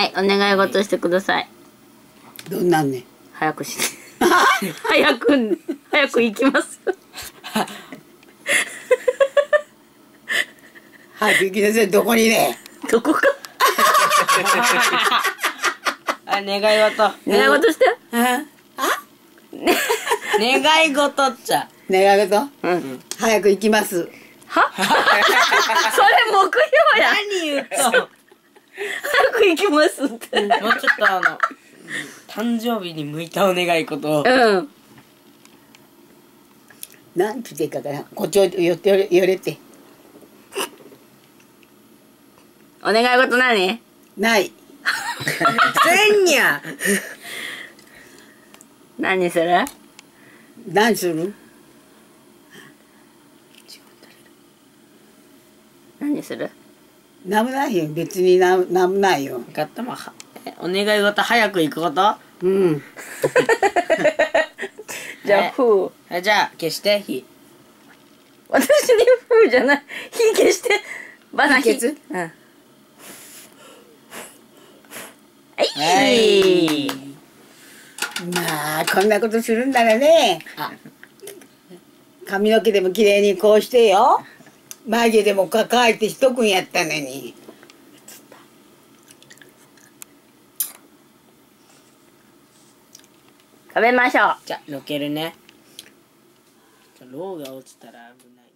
はいお願い事してください。どんなんねん。早くして早く早く行きます。早く行きなさいどこにねどこか。あ願い事。願い事して。あ？願い事っちゃ。願い事？うん。早く行きます。は？それ目標や。何言うと行きますって。もうちょっとあの誕生日に向いたお願い事を。うん。なんつってかからこっちを寄って寄れて。お願い事何ない。せんにゃ。何する？何する？何する？なんもないよ。別になんなんもないよ。分かった。もんはえお願い事早く行くこと？うん。じゃあえふうあじゃあ消して火。私にふうじゃない。火消して。バナ火消す？うん。はい。まあこんなことするんならね。あ。髪の毛でも綺麗にこうしてよ眉毛でもかかえてしとくんやったのに。食べましょう。じゃあのけるね。ローが落ちたら危ない